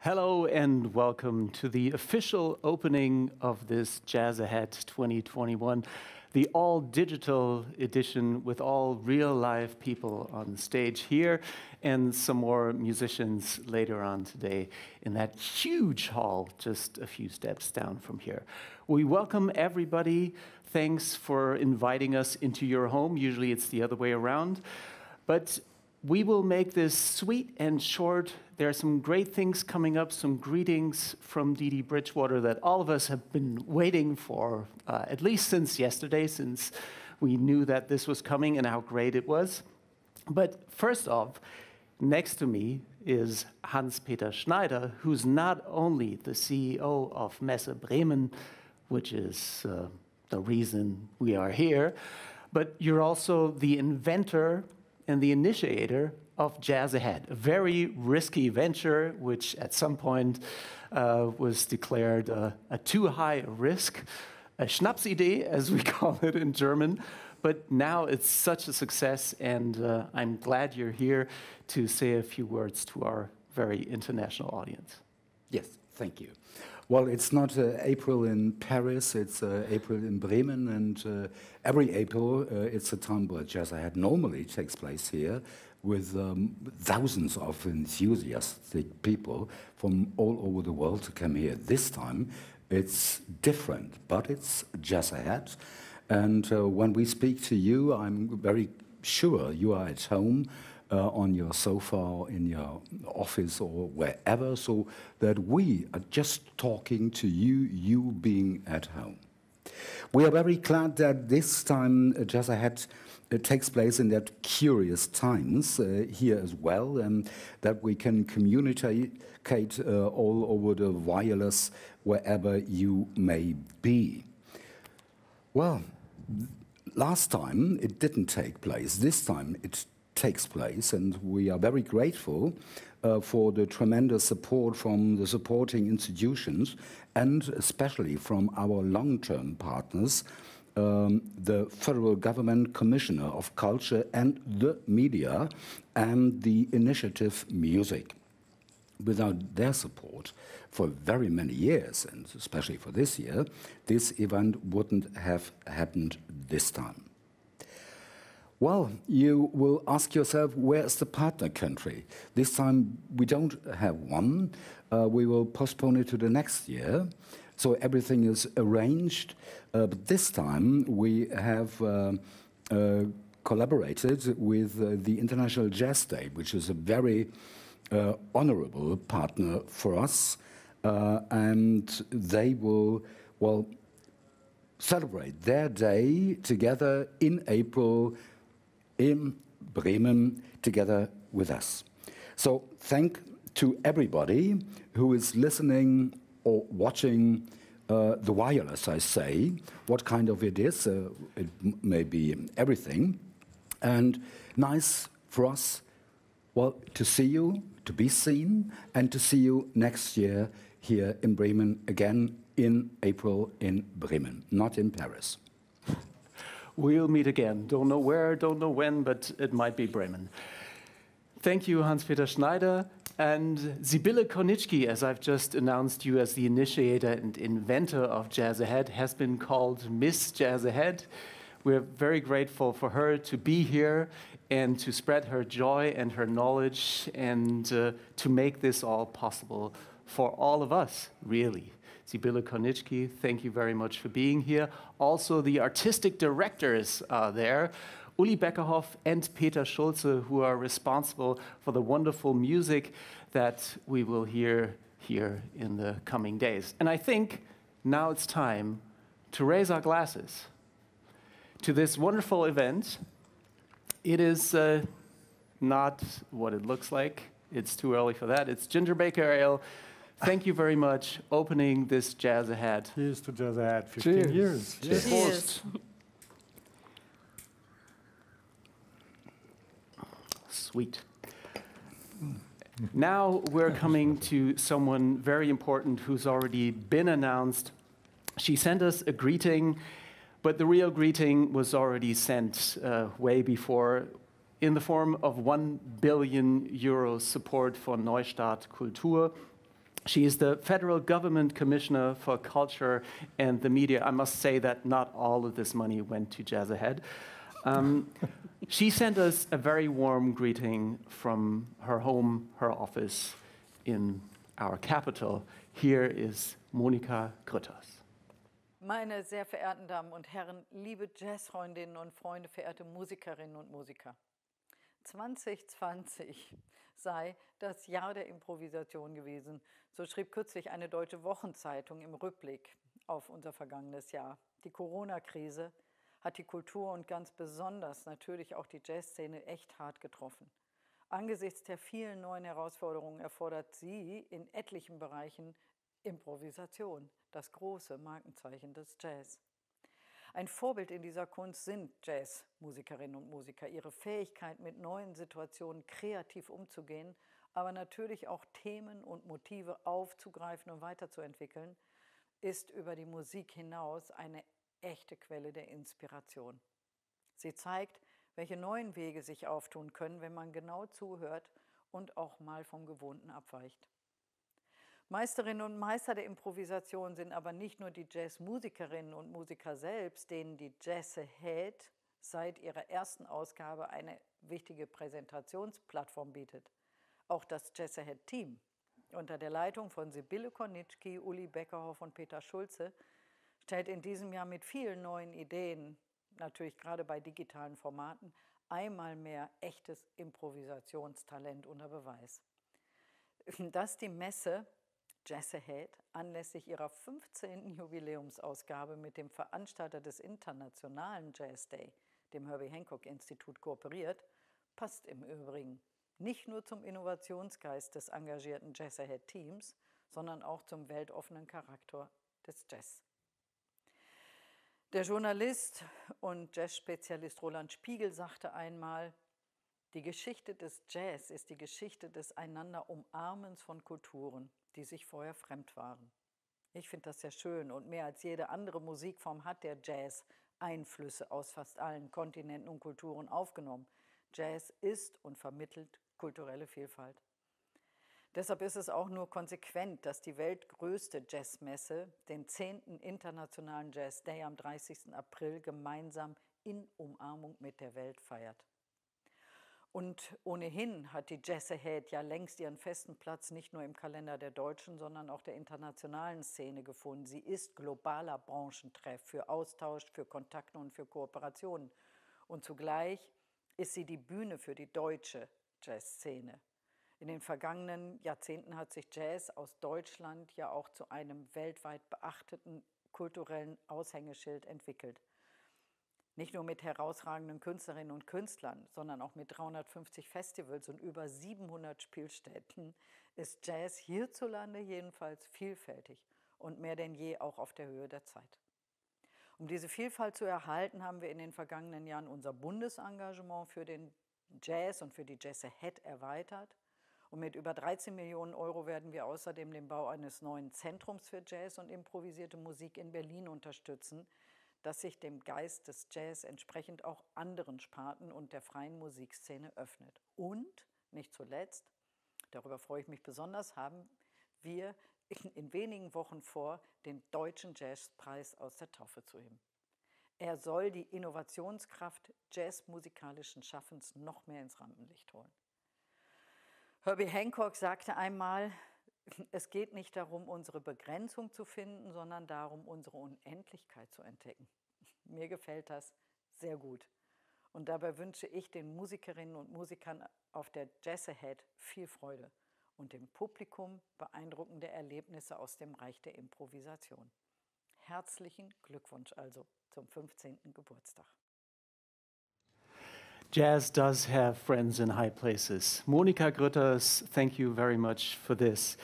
Hello and welcome to the official opening of this Jazz Ahead 2021, the all digital edition with all real live people on stage here and some more musicians later on today in that huge hall just a few steps down from here. We welcome everybody. Thanks for inviting us into your home. Usually it's the other way around. But we will make this sweet and short. There are some great things coming up, some greetings from Dee Bridgewater that all of us have been waiting for, uh, at least since yesterday, since we knew that this was coming and how great it was. But first off, next to me is Hans Peter Schneider, who's not only the CEO of Messe Bremen, which is uh, the reason we are here, but you're also the inventor and the initiator of Jazz Ahead, a very risky venture, which at some point uh, was declared uh, a too high risk, a Schnapsidee, as we call it in German. But now it's such a success, and uh, I'm glad you're here to say a few words to our very international audience. Yes, thank you. Well, it's not uh, April in Paris, it's uh, April in Bremen, and uh, every April uh, it's a time where Jazz Ahead normally takes place here with um, thousands of enthusiastic people from all over the world to come here. This time it's different, but it's Jazz Ahead. And uh, when we speak to you, I'm very sure you are at home uh, on your sofa or in your office or wherever, so that we are just talking to you, you being at home. We are very glad that this time uh, Jazz Ahead it takes place in that curious times uh, here as well, and that we can communicate uh, all over the wireless wherever you may be. Well, last time it didn't take place. This time it takes place, and we are very grateful uh, for the tremendous support from the supporting institutions and especially from our long-term partners, um, the Federal Government Commissioner of Culture and the Media and the initiative Music. Without their support for very many years, and especially for this year, this event wouldn't have happened this time. Well, you will ask yourself, where's the partner country? This time we don't have one. Uh, we will postpone it to the next year. So everything is arranged. Uh, but this time we have uh, uh collaborated with uh, the International Jazz Day, which is a very uh, honorable partner for us. and they will, well, celebrate their day together in April in Bremen together with us. So thank to everybody who is listening or watching uh, the wireless, I say, what kind of it is. Uh, it may be everything. And nice for us, well, to see you, to be seen, and to see you next year here in Bremen again in April in Bremen, not in Paris. We'll meet again. Don't know where, don't know when, but it might be Bremen. Thank you, Hans-Peter Schneider. And Sibylle Kornitzki, as I've just announced you as the initiator and inventor of Jazz Ahead, has been called Miss Jazz Ahead. We're very grateful for her to be here and to spread her joy and her knowledge and uh, to make this all possible for all of us, really. Sibylle Kornitzki, thank you very much for being here. Also, the artistic directors are there. Uli Beckerhoff and Peter Schulze, who are responsible for the wonderful music that we will hear here in the coming days. And I think now it's time to raise our glasses to this wonderful event. It is uh, not what it looks like. It's too early for that. It's Ginger Baker Ale Thank you very much opening this Jazz Ahead. Cheers to Jazz Ahead, 15 Cheers. years. Cheers. Cheers. Sweet. Now we're coming to someone very important who's already been announced. She sent us a greeting, but the real greeting was already sent uh, way before in the form of 1 billion euro support for Neustart Kultur She is the federal government commissioner for culture and the media. I must say that not all of this money went to Jazz Ahead. Um, she sent us a very warm greeting from her home, her office in our capital. Here is Monika Grütters. Meine sehr verehrten Damen und Herren, liebe Jazzfreundinnen und Freunde, verehrte Musikerinnen und Musiker. 2020 sei das Jahr der Improvisation gewesen. So schrieb kürzlich eine deutsche Wochenzeitung im Rückblick auf unser vergangenes Jahr. Die Corona-Krise hat die Kultur und ganz besonders natürlich auch die Jazzszene echt hart getroffen. Angesichts der vielen neuen Herausforderungen erfordert sie in etlichen Bereichen Improvisation, das große Markenzeichen des Jazz. Ein Vorbild in dieser Kunst sind Jazzmusikerinnen und Musiker. Ihre Fähigkeit, mit neuen Situationen kreativ umzugehen, aber natürlich auch Themen und Motive aufzugreifen und weiterzuentwickeln, ist über die Musik hinaus eine echte Quelle der Inspiration. Sie zeigt, welche neuen Wege sich auftun können, wenn man genau zuhört und auch mal vom Gewohnten abweicht. Meisterinnen und Meister der Improvisation sind aber nicht nur die Jazzmusikerinnen und Musiker selbst, denen die Jazz Ahead seit ihrer ersten Ausgabe eine wichtige Präsentationsplattform bietet. Auch das Jazz Ahead Team unter der Leitung von Sibylle Kornitschki, Uli Beckerhoff und Peter Schulze stellt in diesem Jahr mit vielen neuen Ideen, natürlich gerade bei digitalen Formaten, einmal mehr echtes Improvisationstalent unter Beweis. Dass die Messe Jazz Ahead anlässlich ihrer 15. Jubiläumsausgabe mit dem Veranstalter des Internationalen Jazz Day, dem Herbie Hancock Institut, kooperiert, passt im Übrigen nicht nur zum Innovationsgeist des engagierten Jazz Ahead Teams, sondern auch zum weltoffenen Charakter des Jazz. Der Journalist und Jazz-Spezialist Roland Spiegel sagte einmal, die Geschichte des Jazz ist die Geschichte des einander Umarmens von Kulturen die sich vorher fremd waren. Ich finde das sehr schön und mehr als jede andere Musikform hat der Jazz Einflüsse aus fast allen Kontinenten und Kulturen aufgenommen. Jazz ist und vermittelt kulturelle Vielfalt. Deshalb ist es auch nur konsequent, dass die weltgrößte Jazzmesse den 10. Internationalen Jazz Day am 30. April gemeinsam in Umarmung mit der Welt feiert. Und ohnehin hat die Jazz Ahead ja längst ihren festen Platz nicht nur im Kalender der deutschen, sondern auch der internationalen Szene gefunden. Sie ist globaler Branchentreff für Austausch, für Kontakte und für Kooperationen. Und zugleich ist sie die Bühne für die deutsche Jazzszene. In den vergangenen Jahrzehnten hat sich Jazz aus Deutschland ja auch zu einem weltweit beachteten kulturellen Aushängeschild entwickelt. Nicht nur mit herausragenden Künstlerinnen und Künstlern, sondern auch mit 350 Festivals und über 700 Spielstätten ist Jazz hierzulande jedenfalls vielfältig und mehr denn je auch auf der Höhe der Zeit. Um diese Vielfalt zu erhalten, haben wir in den vergangenen Jahren unser Bundesengagement für den Jazz und für die Jazz Ahead erweitert. Und mit über 13 Millionen Euro werden wir außerdem den Bau eines neuen Zentrums für Jazz und improvisierte Musik in Berlin unterstützen, das sich dem Geist des Jazz entsprechend auch anderen Sparten und der freien Musikszene öffnet. Und nicht zuletzt, darüber freue ich mich besonders, haben wir in, in wenigen Wochen vor, den Deutschen Jazzpreis aus der Taufe zu heben. Er soll die Innovationskraft jazzmusikalischen Schaffens noch mehr ins Rampenlicht holen. Herbie Hancock sagte einmal, es geht nicht darum, unsere Begrenzung zu finden, sondern darum, unsere Unendlichkeit zu entdecken. Mir gefällt das sehr gut. Und dabei wünsche ich den Musikerinnen und Musikern auf der Jazz Ahead viel Freude und dem Publikum beeindruckende Erlebnisse aus dem Reich der Improvisation. Herzlichen Glückwunsch also zum 15. Geburtstag. Jazz does have friends in high places. Monika Grütters, thank you very much for this.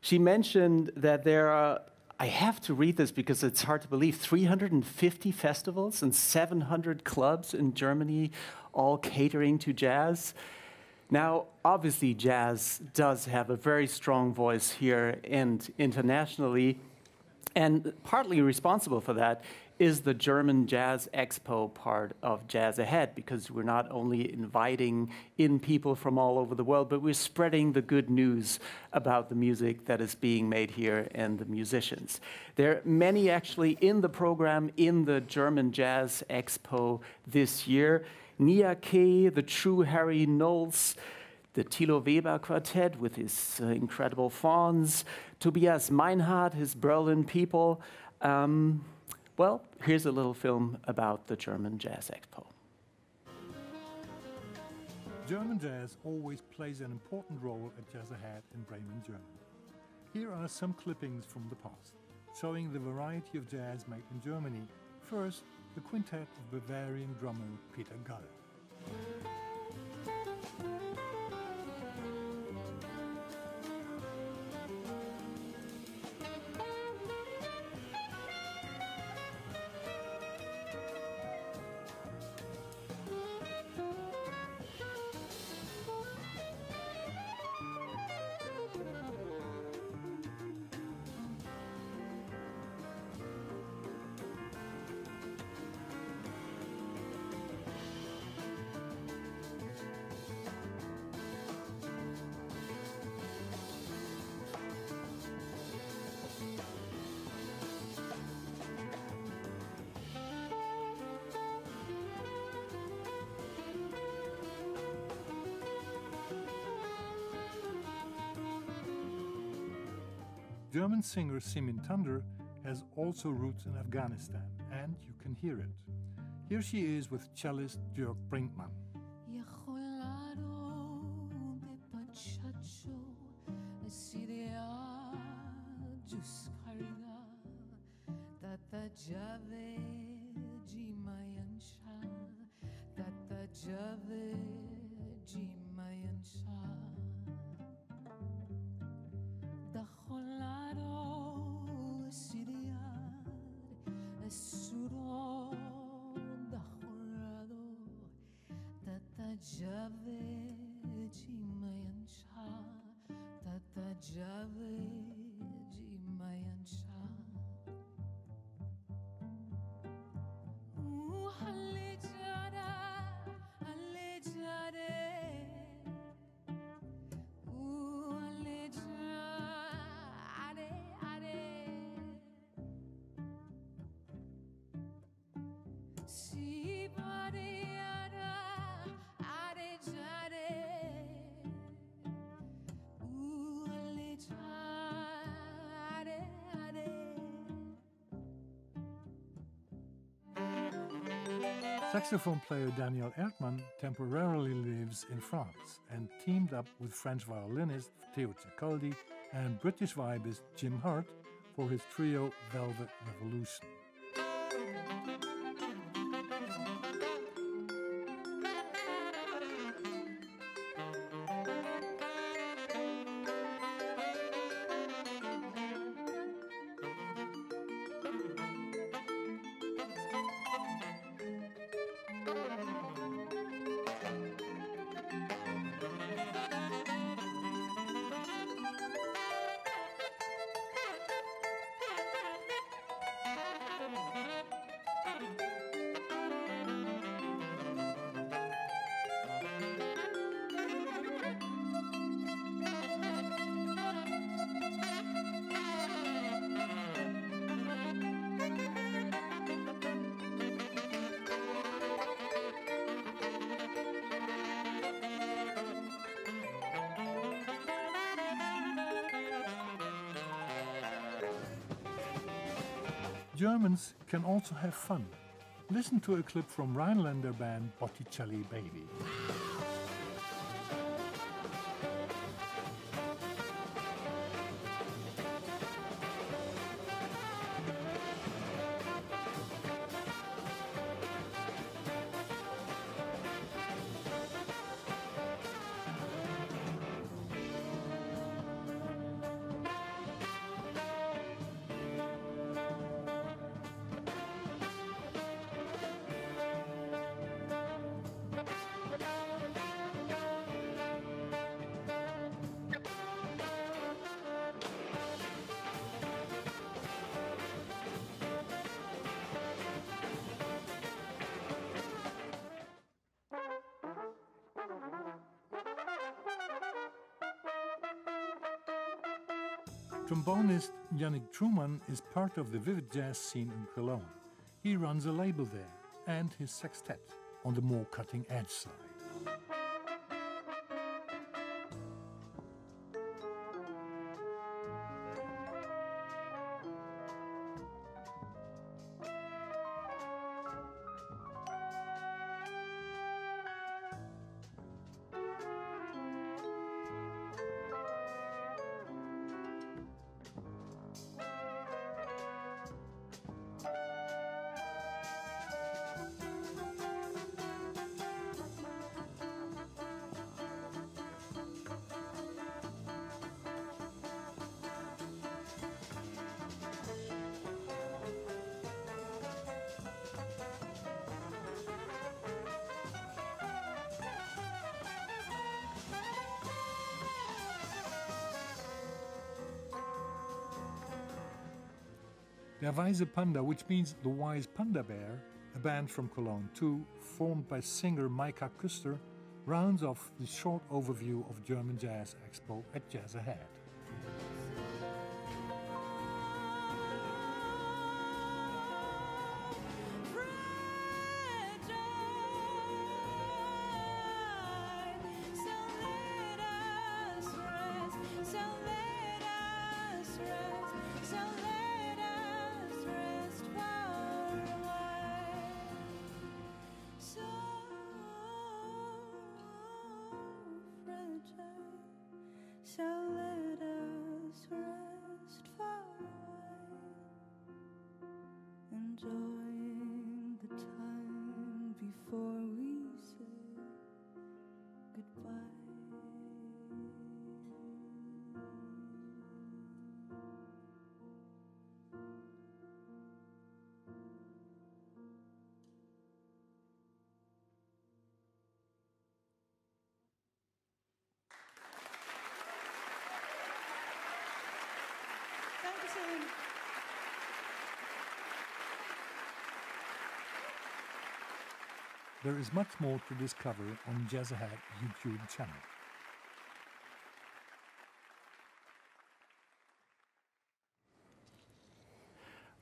She mentioned that there are, I have to read this because it's hard to believe, 350 festivals and 700 clubs in Germany, all catering to jazz. Now, obviously, jazz does have a very strong voice here and internationally. And partly responsible for that is the German Jazz Expo part of Jazz Ahead because we're not only inviting in people from all over the world, but we're spreading the good news about the music that is being made here and the musicians. There are many actually in the program in the German Jazz Expo this year. Nia Kay, the true Harry Knowles, the Thilo Weber Quartet with his uh, incredible fawns, Tobias Meinhardt, his Berlin people. Um, well, here's a little film about the German Jazz Expo. German jazz always plays an important role at Jazz Ahead in Bremen, Germany. Here are some clippings from the past, showing the variety of jazz made in Germany. First, the quintet of Bavarian drummer Peter Gall. German singer Simin Tander has also roots in Afghanistan, and you can hear it. Here she is with cellist Jörg Brinkmann. Saxophone player Daniel Erdmann temporarily lives in France and teamed up with French violinist Theo Ceccaldi and British vibist Jim Hart for his trio Velvet Revolution. Also have fun. Listen to a clip from Rhinelander band Botticelli Baby. Trombonist Janning Trumann is part of the vivid jazz scene in Cologne. He runs a label there and his sextet on the more cutting edge side. Weise Panda, which means the wise panda bear, a band from Cologne too, formed by singer Micah Küster, rounds off the short overview of German Jazz Expo at Jazz Ahead. enjoying the time before we say goodbye. Thank you so much. There is much more to discover on Jazz Ahead YouTube channel.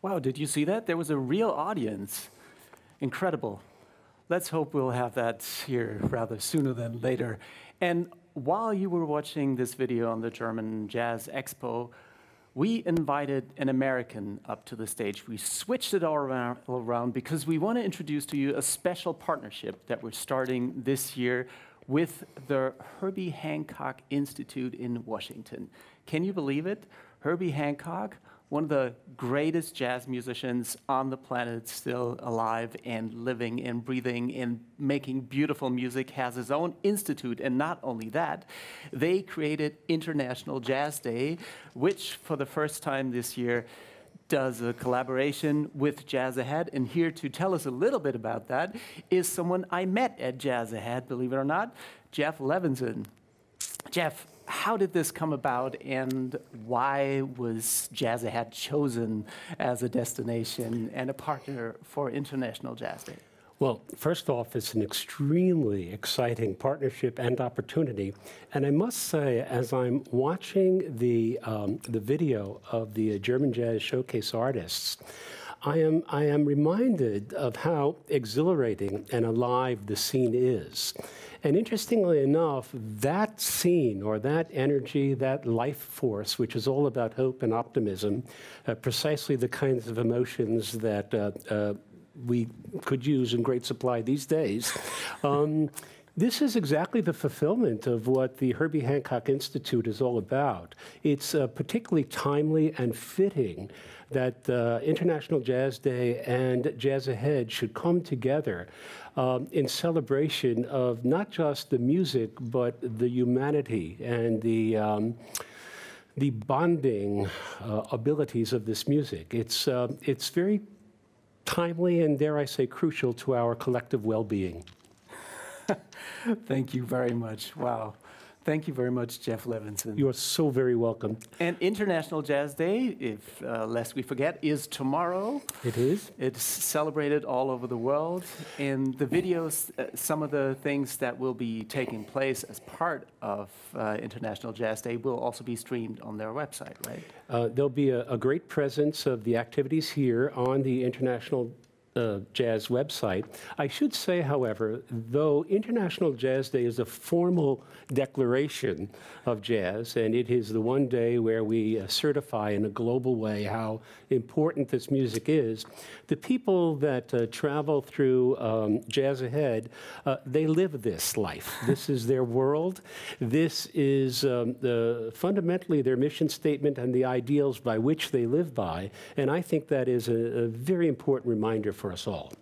Wow, did you see that? There was a real audience. Incredible. Let's hope we'll have that here rather sooner than later. And while you were watching this video on the German Jazz Expo, we invited an American up to the stage. We switched it all around, because we want to introduce to you a special partnership that we're starting this year with the Herbie Hancock Institute in Washington. Can you believe it? Herbie Hancock one of the greatest jazz musicians on the planet, still alive and living and breathing and making beautiful music, has his own institute. And not only that, they created International Jazz Day, which for the first time this year does a collaboration with Jazz Ahead. And here to tell us a little bit about that is someone I met at Jazz Ahead, believe it or not, Jeff Levinson. Jeff, how did this come about and why was Jazz Ahead chosen as a destination and a partner for International Jazz Day? Well, first off, it's an extremely exciting partnership and opportunity. And I must say, as I'm watching the, um, the video of the German Jazz Showcase artists, I am, I am reminded of how exhilarating and alive the scene is. And interestingly enough, that scene or that energy, that life force, which is all about hope and optimism, uh, precisely the kinds of emotions that uh, uh, we could use in great supply these days. Um, this is exactly the fulfillment of what the Herbie Hancock Institute is all about. It's uh, particularly timely and fitting that uh, International Jazz Day and Jazz Ahead should come together um, in celebration of not just the music, but the humanity and the. Um, the bonding uh, abilities of this music. It's, uh, it's very timely and, dare I say, crucial to our collective well being. Thank you very much. Wow. Thank you very much, Jeff Levinson. You are so very welcome. And International Jazz Day, if uh, lest we forget, is tomorrow. It is. It's celebrated all over the world. And the videos, uh, some of the things that will be taking place as part of uh, International Jazz Day will also be streamed on their website, right? Uh, there'll be a, a great presence of the activities here on the International uh, Jazz website. I should say, however, though International Jazz Day is a formal declaration of jazz, and it is the one day where we uh, certify in a global way how important this music is, the people that uh, travel through um, Jazz Ahead, uh, they live this life. this is their world. This is um, the, fundamentally their mission statement and the ideals by which they live by, and I think that is a, a very important reminder for us all.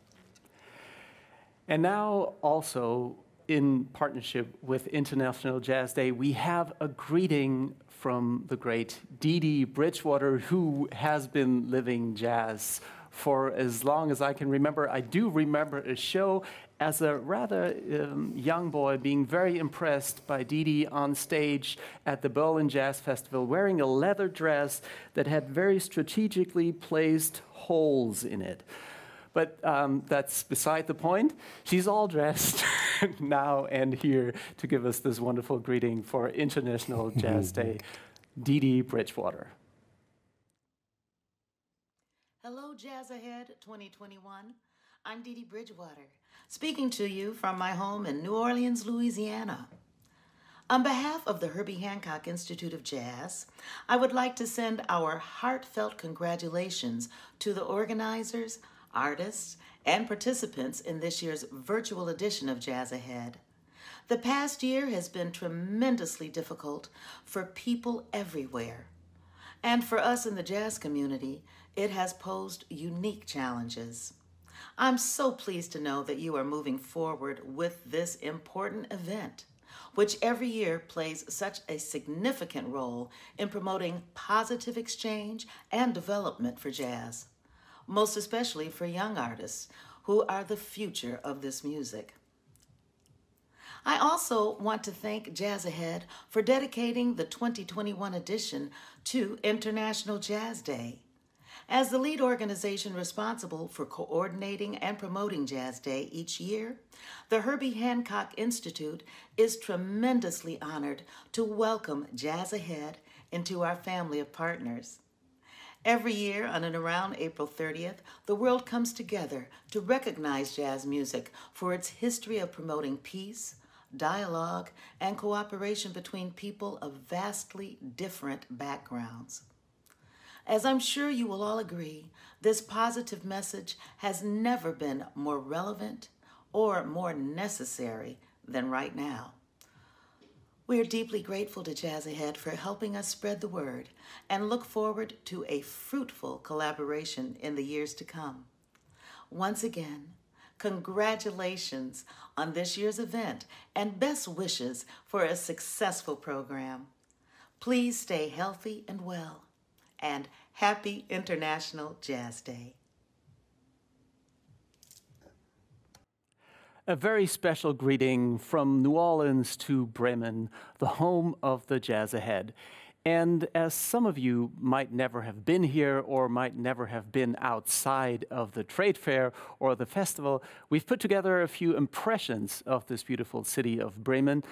And now, also in partnership with International Jazz Day, we have a greeting from the great Dee Dee Bridgewater, who has been living jazz for as long as I can remember. I do remember a show as a rather um, young boy being very impressed by Dee Dee on stage at the Berlin Jazz Festival, wearing a leather dress that had very strategically placed holes in it. But um, that's beside the point. She's all dressed now and here to give us this wonderful greeting for International Jazz Day. Dee Dee Bridgewater. Hello, Jazz Ahead 2021. I'm Dee Dee Bridgewater, speaking to you from my home in New Orleans, Louisiana. On behalf of the Herbie Hancock Institute of Jazz, I would like to send our heartfelt congratulations to the organizers, artists, and participants in this year's virtual edition of Jazz Ahead. The past year has been tremendously difficult for people everywhere. And for us in the jazz community, it has posed unique challenges. I'm so pleased to know that you are moving forward with this important event, which every year plays such a significant role in promoting positive exchange and development for jazz most especially for young artists who are the future of this music. I also want to thank Jazz Ahead for dedicating the 2021 edition to International Jazz Day. As the lead organization responsible for coordinating and promoting Jazz Day each year, the Herbie Hancock Institute is tremendously honored to welcome Jazz Ahead into our family of partners. Every year, on and around April 30th, the world comes together to recognize jazz music for its history of promoting peace, dialogue, and cooperation between people of vastly different backgrounds. As I'm sure you will all agree, this positive message has never been more relevant or more necessary than right now. We are deeply grateful to Jazz Ahead for helping us spread the word and look forward to a fruitful collaboration in the years to come. Once again, congratulations on this year's event and best wishes for a successful program. Please stay healthy and well, and happy International Jazz Day. A very special greeting from New Orleans to Bremen, the home of the Jazz Ahead. And as some of you might never have been here or might never have been outside of the trade fair or the festival, we've put together a few impressions of this beautiful city of Bremen.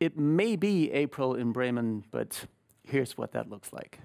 It may be April in Bremen, but here's what that looks like.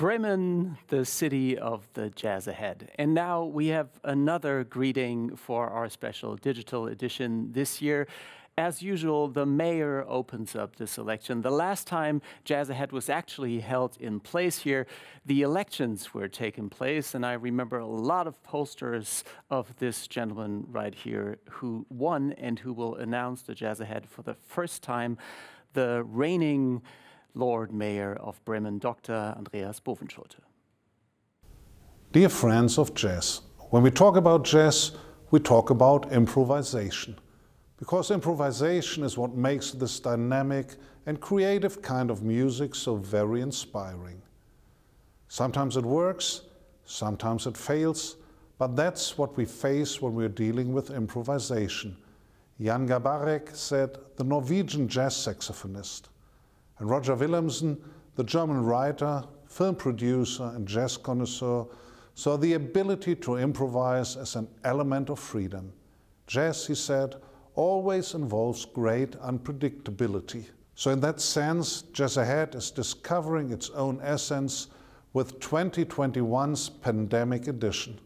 Bremen, the city of the jazz ahead. And now we have another greeting for our special digital edition this year. As usual, the mayor opens up this election. The last time Jazz Ahead was actually held in place here, the elections were taking place, and I remember a lot of posters of this gentleman right here who won and who will announce the Jazz Ahead for the first time, the reigning Lord Mayor of Bremen, Dr. Andreas Bovenschulte. Dear friends of jazz, when we talk about jazz, we talk about improvisation. Because improvisation is what makes this dynamic and creative kind of music so very inspiring. Sometimes it works, sometimes it fails, but that's what we face when we're dealing with improvisation. Jan Garbarek said, the Norwegian jazz saxophonist. And Roger Willemsen, the German writer, film producer, and jazz connoisseur, saw the ability to improvise as an element of freedom. Jazz, he said, always involves great unpredictability. So, in that sense, Jazz Ahead is discovering its own essence with 2021's pandemic edition.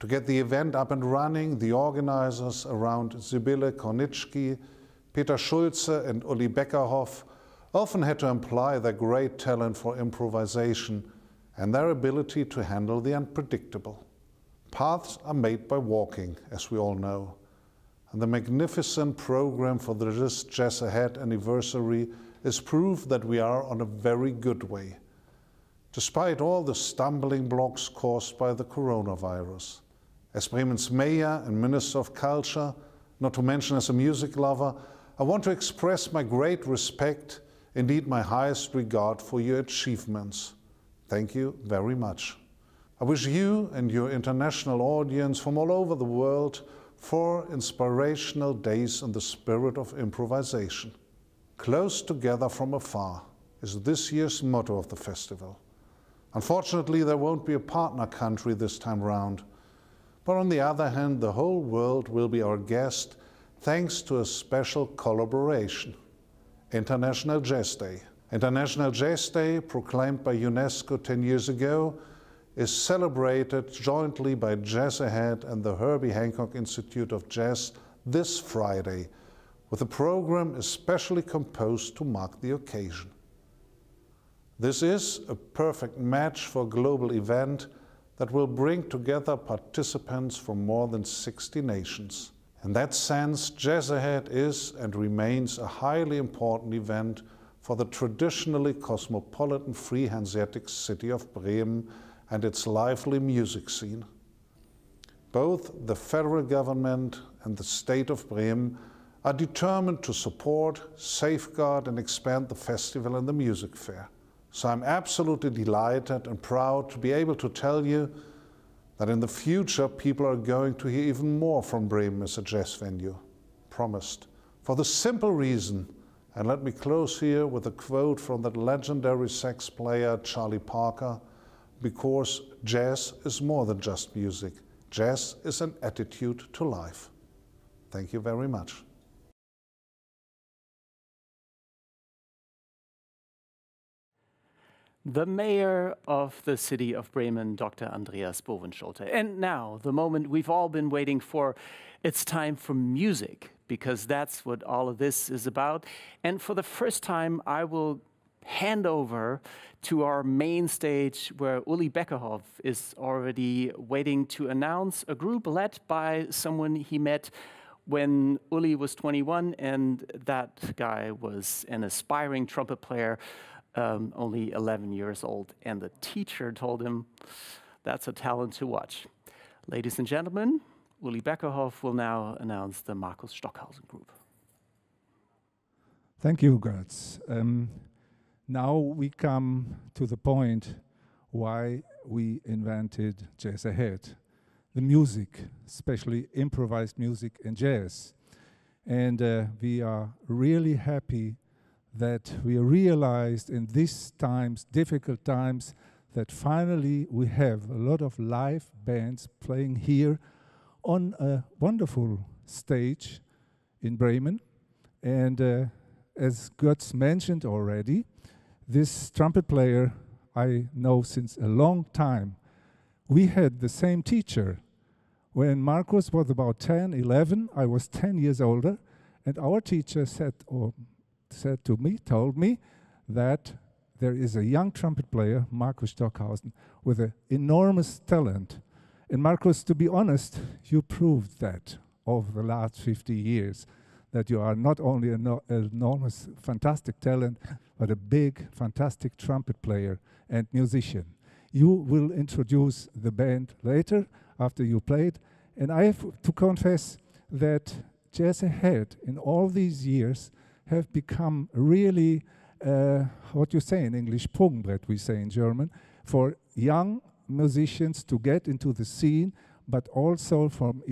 To get the event up and running, the organizers around Sibylle Kornitzki, Peter Schulze, and Uli Beckerhoff often had to imply their great talent for improvisation and their ability to handle the unpredictable. Paths are made by walking, as we all know. And the magnificent program for the Just Jazz Ahead anniversary is proof that we are on a very good way, despite all the stumbling blocks caused by the coronavirus. As Bremen's mayor and minister of culture, not to mention as a music lover, I want to express my great respect indeed my highest regard for your achievements. Thank you very much. I wish you and your international audience from all over the world four inspirational days in the spirit of improvisation. Close together from afar is this year's motto of the festival. Unfortunately, there won't be a partner country this time round. But on the other hand, the whole world will be our guest thanks to a special collaboration. International Jazz Day. International Jazz Day, proclaimed by UNESCO 10 years ago, is celebrated jointly by Jazz Ahead and the Herbie Hancock Institute of Jazz this Friday, with a program especially composed to mark the occasion. This is a perfect match for a global event that will bring together participants from more than 60 nations. In that sense, Jazz Ahead is and remains a highly important event for the traditionally cosmopolitan free Hanseatic city of Bremen and its lively music scene. Both the federal government and the state of Bremen are determined to support, safeguard, and expand the festival and the music fair. So I'm absolutely delighted and proud to be able to tell you that in the future people are going to hear even more from Bremen as a jazz venue. Promised. For the simple reason, and let me close here with a quote from that legendary sax player Charlie Parker because jazz is more than just music. Jazz is an attitude to life. Thank you very much. The mayor of the city of Bremen, Dr. Andreas Bovenschulte. And now, the moment we've all been waiting for. It's time for music, because that's what all of this is about. And for the first time, I will hand over to our main stage where Uli Beckerhoff is already waiting to announce a group led by someone he met when Uli was 21 and that guy was an aspiring trumpet player um, only 11 years old, and the teacher told him, That's a talent to watch. Ladies and gentlemen, Uli Beckerhoff will now announce the Markus Stockhausen Group. Thank you, Götz. Um, now we come to the point why we invented Jazz Ahead. The music, especially improvised music and jazz. And uh, we are really happy that we realized in these times, difficult times, that finally we have a lot of live bands playing here on a wonderful stage in Bremen. And uh, as Götz mentioned already, this trumpet player I know since a long time. We had the same teacher. When Markus was about 10, 11, I was 10 years older, and our teacher said, or said to me, told me that there is a young trumpet player, Markus Stockhausen, with an enormous talent. And Markus, to be honest, you proved that over the last 50 years, that you are not only an no enormous, fantastic talent, but a big, fantastic trumpet player and musician. You will introduce the band later after you played. And I have to confess that Jazz Ahead in all these years have become really uh, what you say in English, Sprungbrett, we say in German, for young musicians to get into the scene, but also from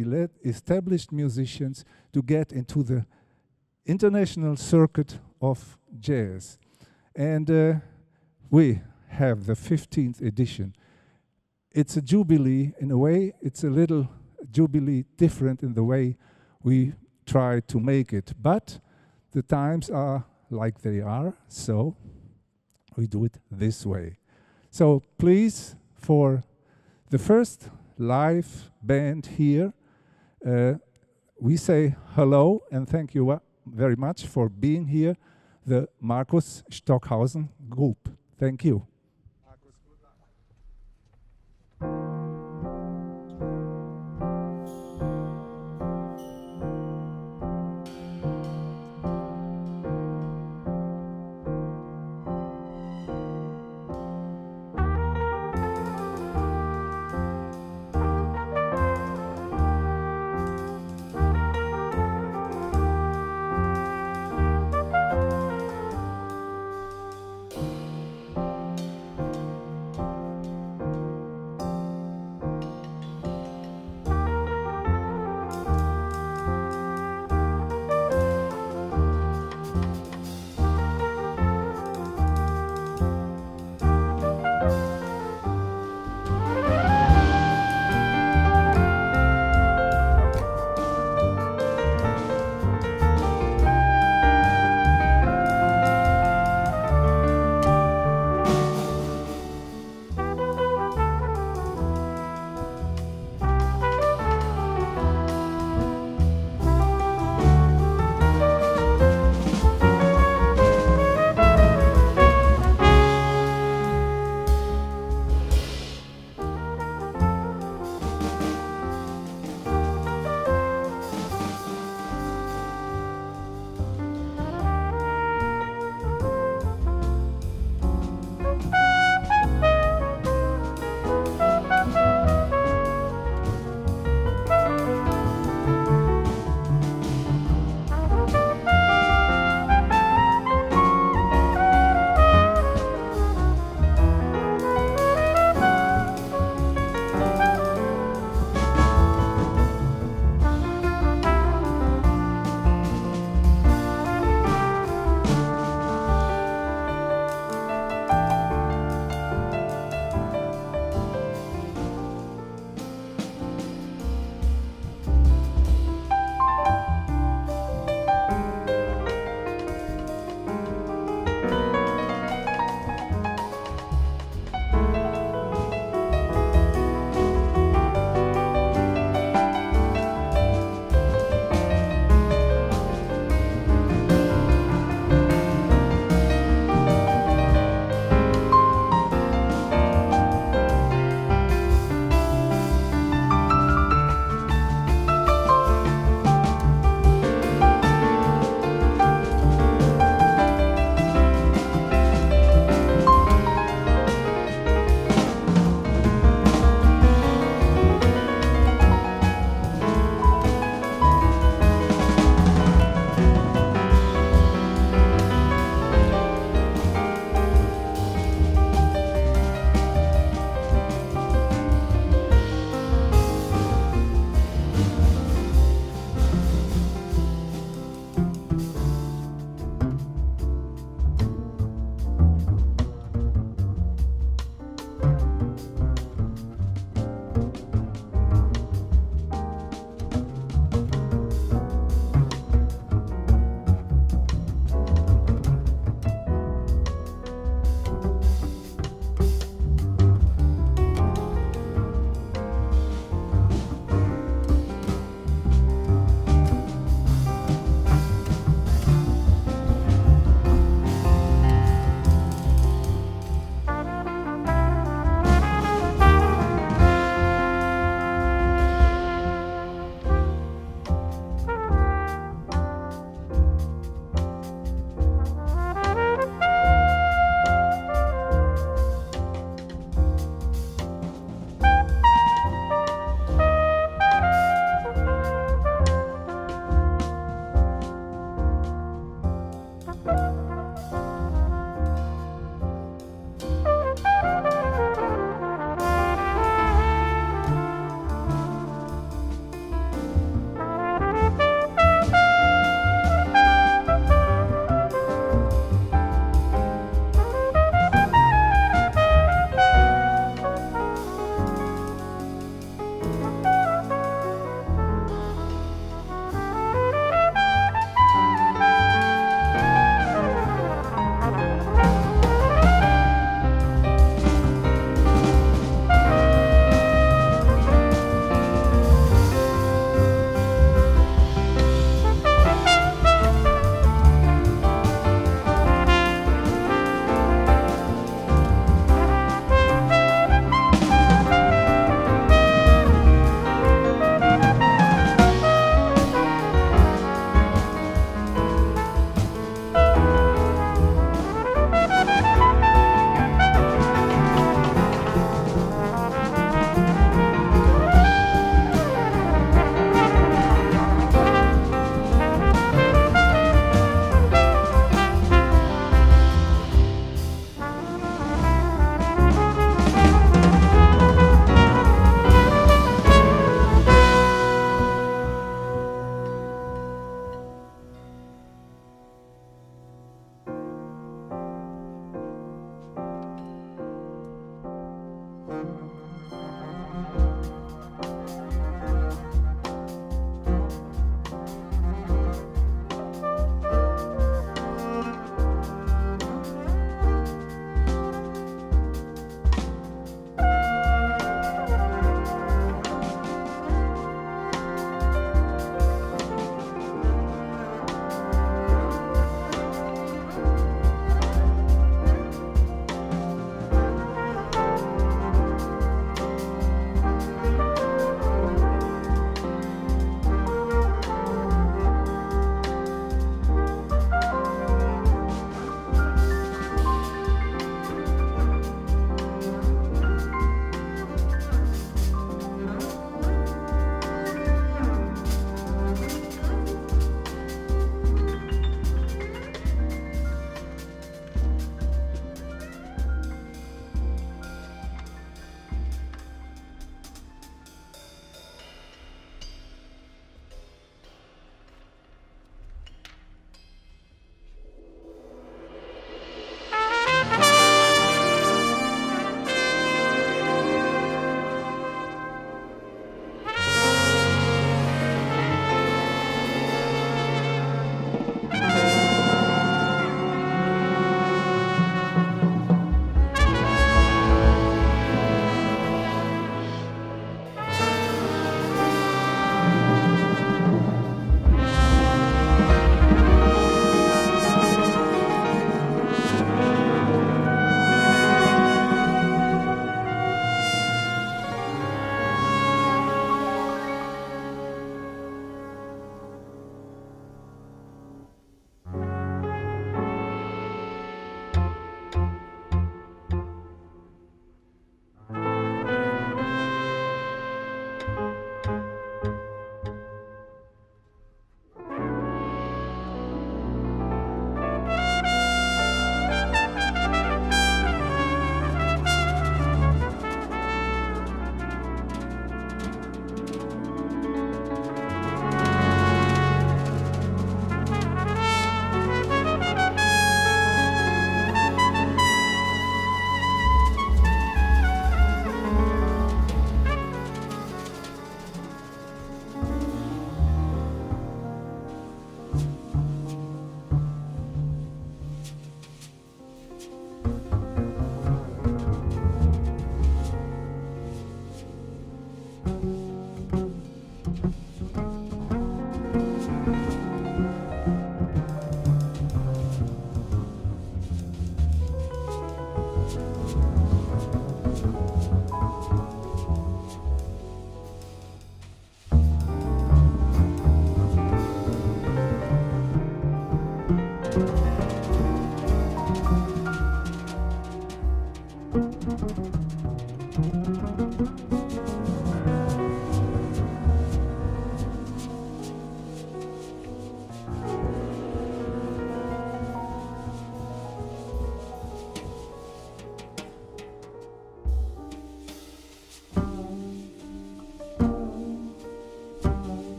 established musicians to get into the international circuit of jazz. And uh, we have the 15th edition. It's a jubilee in a way, it's a little jubilee different in the way we try to make it. But the times are like they are, so we do it this way. So please, for the first live band here, uh, we say hello and thank you very much for being here, the Markus Stockhausen Group. Thank you.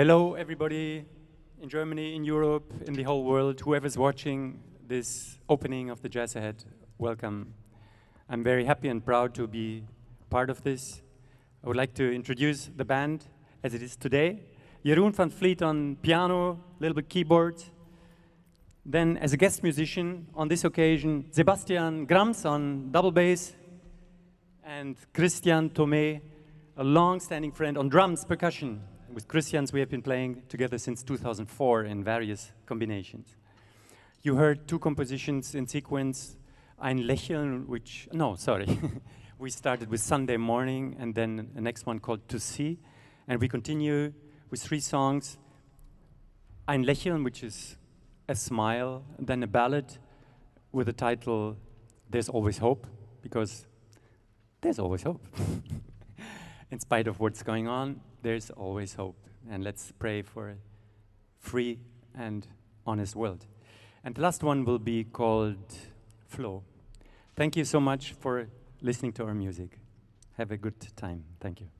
Hello, everybody in Germany, in Europe, in the whole world, whoever's watching this opening of the Jazz Ahead, welcome. I'm very happy and proud to be part of this. I would like to introduce the band as it is today. Jeroen van Vliet on piano, a little bit keyboard. Then, as a guest musician on this occasion, Sebastian Gramss on double bass, and Christian Thomé, a long standing friend on drums, percussion. With Christians, we have been playing together since 2004 in various combinations. You heard two compositions in sequence Ein Lächeln, which, no, sorry. we started with Sunday Morning, and then the next one called To See. And we continue with three songs Ein Lächeln, which is a smile, then a ballad with the title There's Always Hope, because there's always hope. In spite of what's going on, there's always hope. And let's pray for a free and honest world. And the last one will be called Flow. Thank you so much for listening to our music. Have a good time. Thank you.